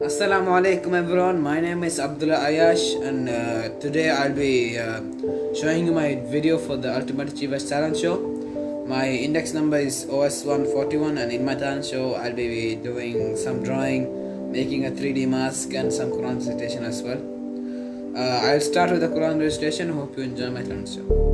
Assalamu alaikum everyone, my name is Abdullah Ayash and uh, today I'll be uh, showing you my video for the Ultimate Achievers Talent Show. My index number is OS141 and in my talent show I'll be doing some drawing, making a 3D mask and some Quran recitation as well. Uh, I'll start with the Quran recitation, hope you enjoy my talent show.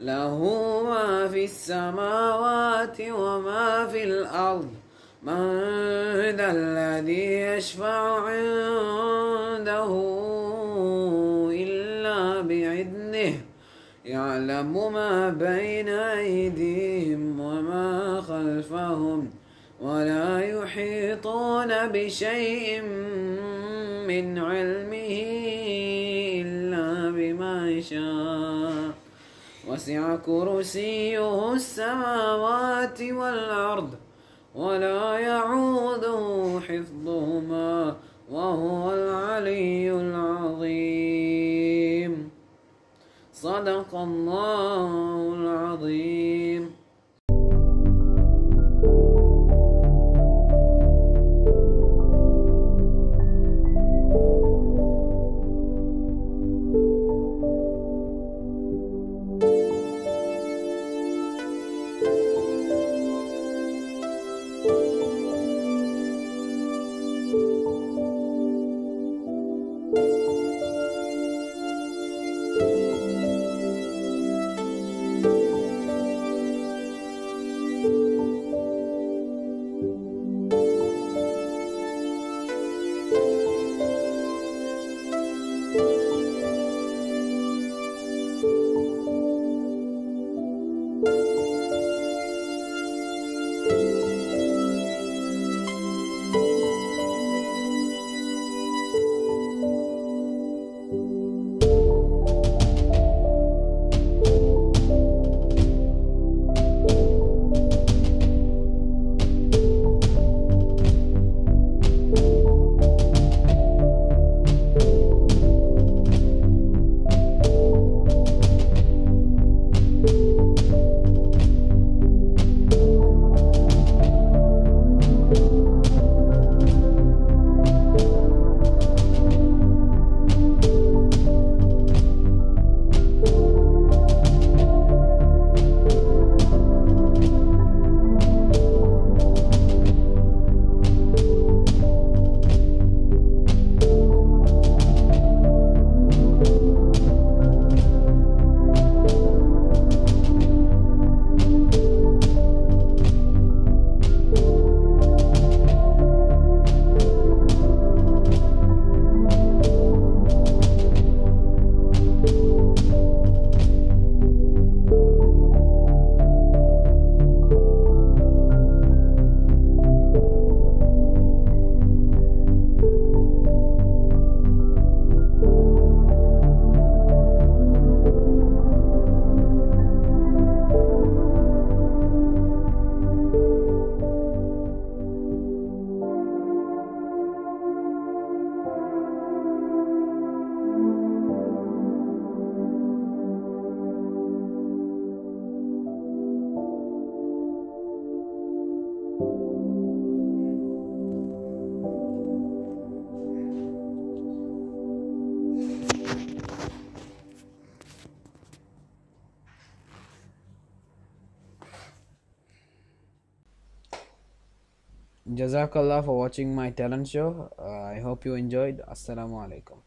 له ما في السماوات وما في الأرض. من ذا الذي يشفع عنده إلا بإذنه. يعلم ما بين أيديهم وما خلفهم ولا يحيطون بشيء من علمه وسع كرسيه السماوات والأرض ولا يعوده حفظهما وهو العلي العظيم. صدق الله العظيم. Jazakallah for watching my talent show. Uh, I hope you enjoyed. Assalamu alaikum.